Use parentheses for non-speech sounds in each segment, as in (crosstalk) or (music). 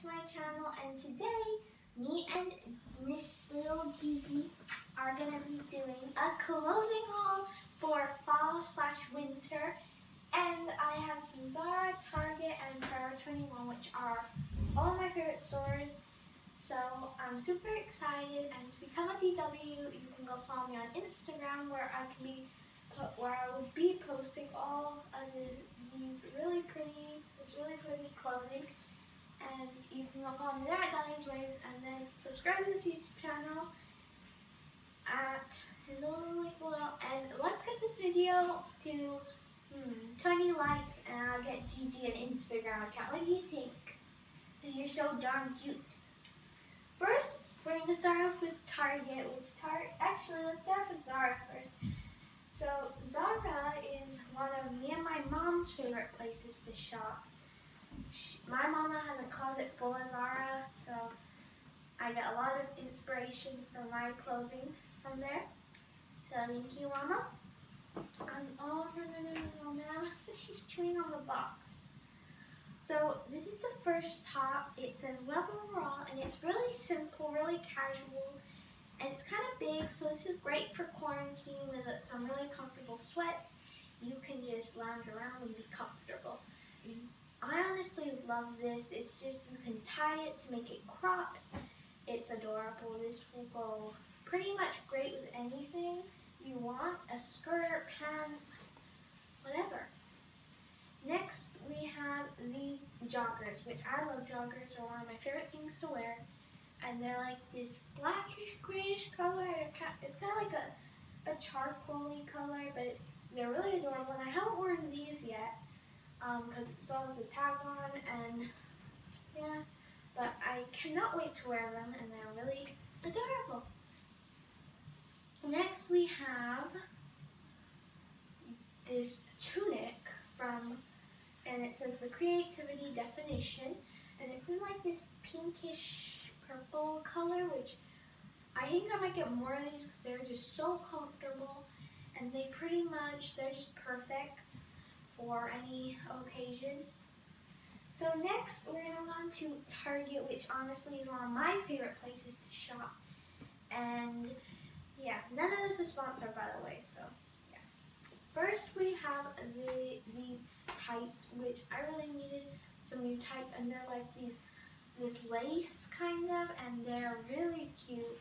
to my channel and today me and Miss Little Gigi are going to be doing a clothing haul for fall slash winter. And I have some Zara, Target, and Forever 21 which are all my favorite stores. So I'm super excited and to become a DW you can go follow me on Instagram where I can be where I will be posting all of these really pretty, this really pretty clothing and you can follow me there at Dolly's Ways and then subscribe to this YouTube channel at the link below and let's get this video to hmm, 20 likes and I'll get Gigi an Instagram account. What do you think? Because you're so darn cute. First, we're going to start off with Target, which Target, actually let's start with Zara first. So Zara is one of me and my mom's favorite places to shop my mama has a closet full of Zara, so I get a lot of inspiration for my clothing from there. So thank you, mama. And oh no no no no no, (laughs) she's chewing on the box. So this is the first top. It says Love Overall, and it's really simple, really casual, and it's kind of big. So this is great for quarantine with some really comfortable sweats. You can just lounge around and be comfortable. I honestly love this. It's just, you can tie it to make it crop. It's adorable. This will go pretty much great with anything you want. A skirt, pants, whatever. Next, we have these joggers, which I love joggers. They're one of my favorite things to wear. And they're like this blackish, grayish color. It's kind of like a, a charcoaly color, but it's they're really adorable. And I haven't worn these yet because um, it has the tag on and yeah, but I cannot wait to wear them and they're really adorable. Next we have this tunic from, and it says the creativity definition, and it's in like this pinkish purple color, which I think I might get more of these because they're just so comfortable, and they pretty much, they're just perfect for any occasion. So next, we're going to on to Target, which honestly is one of my favorite places to shop. And yeah, none of this is sponsored, by the way, so yeah. First, we have the these tights, which I really needed some new tights, and they're like these this lace kind of, and they're really cute.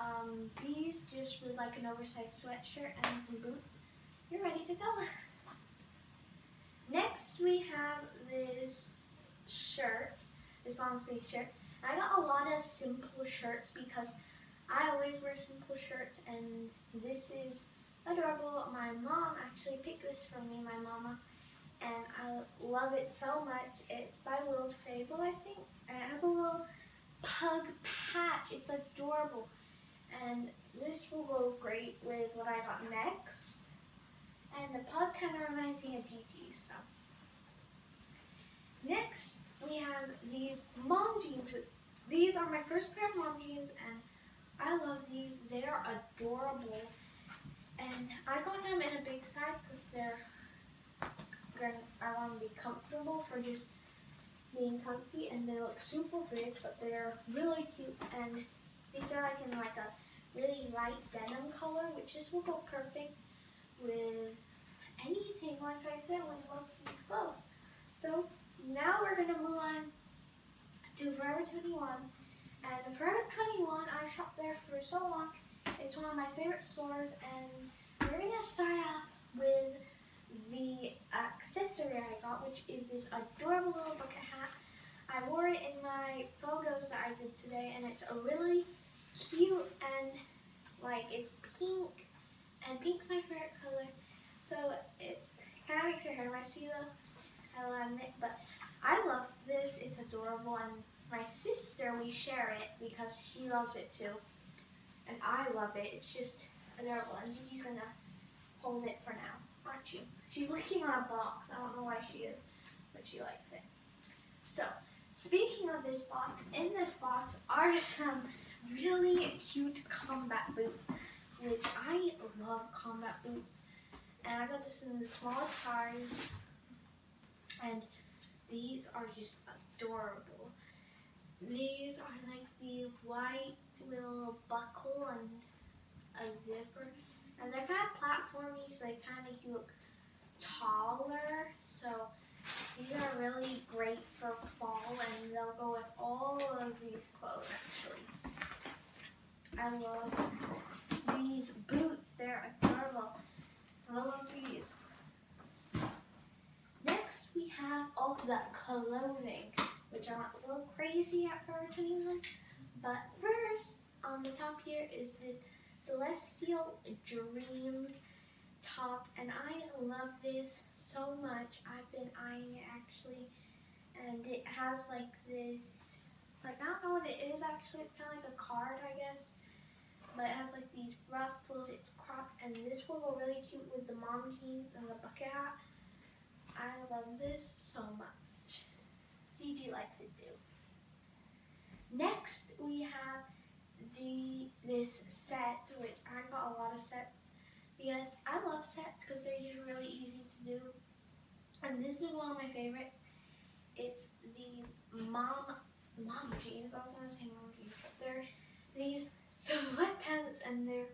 Um, these just with like an oversized sweatshirt and some boots. You're ready to go. (laughs) Next we have this shirt, this long sleeve shirt. I got a lot of simple shirts because I always wear simple shirts and this is adorable. My mom actually picked this for me, my mama, and I love it so much. It's by Wild Fable, I think, and it has a little pug patch. It's adorable. And this will go great with what I got next. And the pug kind of reminds me of Gigi, so. Next, we have these mom jeans. These are my first pair of mom jeans, and I love these. They are adorable. And I got them in a big size because they're going I want to be comfortable for just being comfy and they look super big but they're really cute and these are like in like a really light denim color which just will go perfect with anything, like I said, when it comes to these clothes. So now we're going to move on to Forever 21. And Forever 21, I shopped there for so long. It's one of my favorite stores, and we're going to start off with the accessory I got, which is this adorable little bucket hat. I wore it in my photos that I did today, and it's a really cute and like it's pink, and pink's my favorite color. So it kind of makes your hair messy though. I love it, but I love this. It's adorable, and my sister, we share it because she loves it too. And I love it. It's just adorable, and Gigi's gonna hold it for now, aren't you? She's looking on a box. I don't know why she is, but she likes it. So, speaking of this box, in this box are (laughs) some really cute combat boots, love combat boots and I got this in the smallest size and these are just adorable these are like the white with a little buckle and a zipper. And they're kind of platformy, so they kind of make you look taller. So these are really great for fall and they'll go with all of these clothes actually. I love these boots, they're adorable. I love these. Next we have all the clothing, which are a little crazy at first, But first, on the top here is this Celestial Dreams top and I love this so much. I've been eyeing it actually and it has like this, like I don't know what it is actually, it's kind of like a card I guess. But it has like these ruffles, it's cropped and this will go really cute with the mom jeans and the bucket hat. I love this so much. Gigi likes it too. Next we have the this set, which I got a lot of sets because I love sets because they're just really easy to do. And this is one of my favorites. It's these mom mom jeans. I was gonna say mom jeans, but they're these sweatpants and they're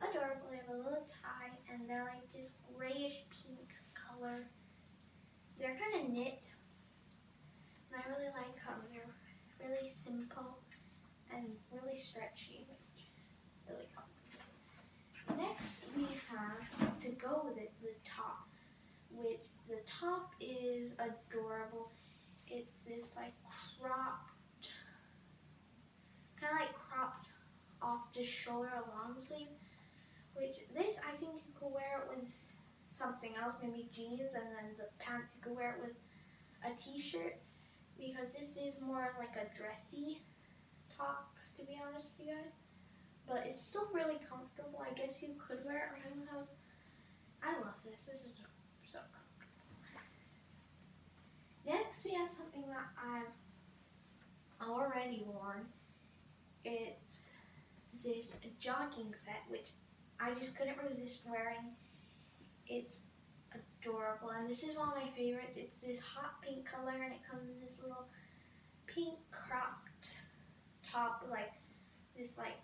adorable. They have a little tie and they're like this grayish pink color. They're kind of knit, and I really like them. They're really simple and really stretchy, which really comfortable. Next, we have to go with it the top, which the top is adorable. It's this like cropped, kind of like cropped off the shoulder long sleeve, which this I think you could wear it with something else, maybe jeans, and then the pants you could wear it with a t-shirt because this is more like a dressy top, to be honest with you guys but it's still really comfortable. I guess you could wear it around the house. I love this. This is so comfortable. Next, we have something that I've already worn. It's this jogging set, which I just couldn't resist wearing. It's adorable, and this is one of my favorites. It's this hot pink color, and it comes in this little pink cropped top, like this like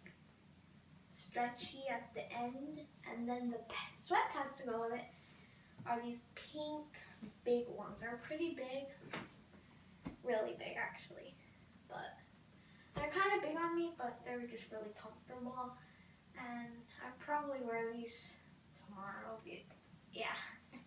stretchy at the end, and then the sweatpants to go with it are these pink big ones. They're pretty big, really big actually, but they're kind of big on me, but they're just really comfortable, and I probably wear these tomorrow. Yeah. (laughs)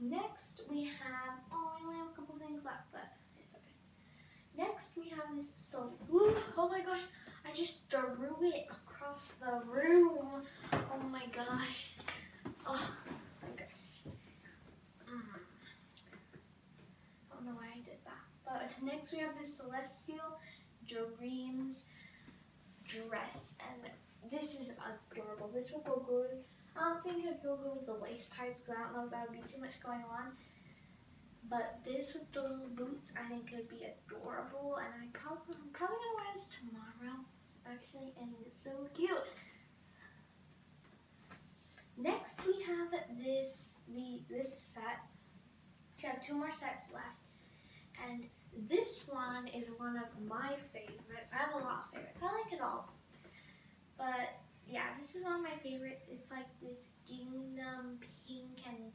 Next we have, oh I only have a couple things left, but it's okay. Next we have this, so, oh my gosh, I just threw it across the room. Oh my gosh. Oh, okay. Mm. I don't know why I did that. But next we have this Celestial Dreams dress. And this is adorable. This will go good. I don't think it would go with the waist tights because I don't know if that would be too much going on. But this with the little boots, I think it would be adorable. And I probably, I'm probably going to wear this tomorrow actually, and it's so cute. Next, we have this the this set. We have two more sets left, and this one is one of my favorites. I have a lot of favorites. I like it all, but yeah, this is one of my favorites. It's like this gingham pink and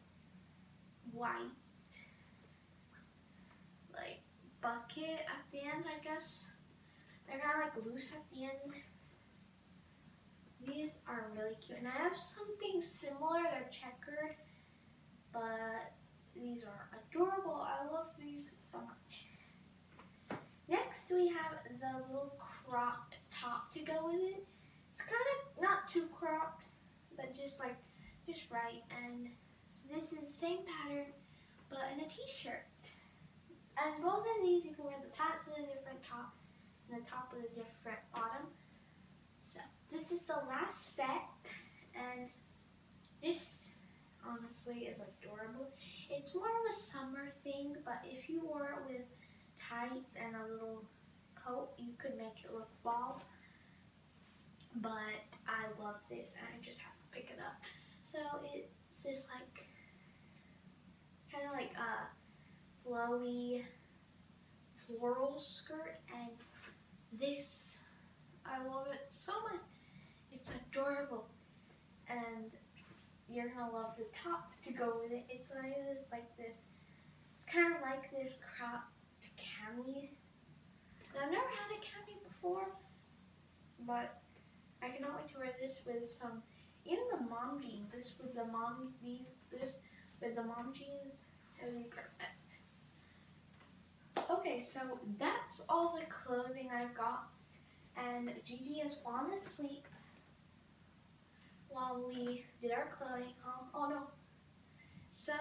white, like bucket at the end, I guess. They're kind of like loose at the end. These are really cute. And I have something similar. They're checkered. But these are adorable. I love these. We have the little crop top to go with it. It's kind of not too cropped, but just like, just right. And this is the same pattern, but in a t-shirt. And both of these, you can wear the pants with a different top and the top with a different bottom. So this is the last set and this honestly is adorable. It's more of a summer thing, but if you wore it with tights and a little coat, you could make it look fall. But I love this and I just have to pick it up. So it's just like, kind of like a flowy floral skirt and this. I love it so much. It's adorable. And you're gonna love the top to go with it. It's like this, like this. Kind of like this cropped cami. I've never had a cami before, but I cannot wait to wear this with some, even the mom jeans. This with the mom, these, this with the mom jeans, it be perfect. Okay, so that's all the clothing I've got. And Gigi has fallen asleep while we did our clothing haul. Oh no. So,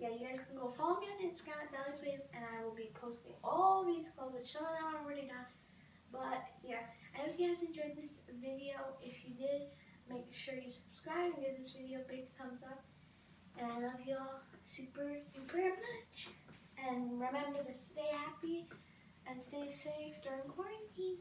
yeah, you guys can go follow me on Instagram at Deli Space, and I will be posting all these clothes, which some of them are already done. But, yeah, I hope you guys enjoyed this video. If you did, make sure you subscribe and give this video a big thumbs up. And I love you all super, super much. And remember to stay happy and stay safe during quarantine.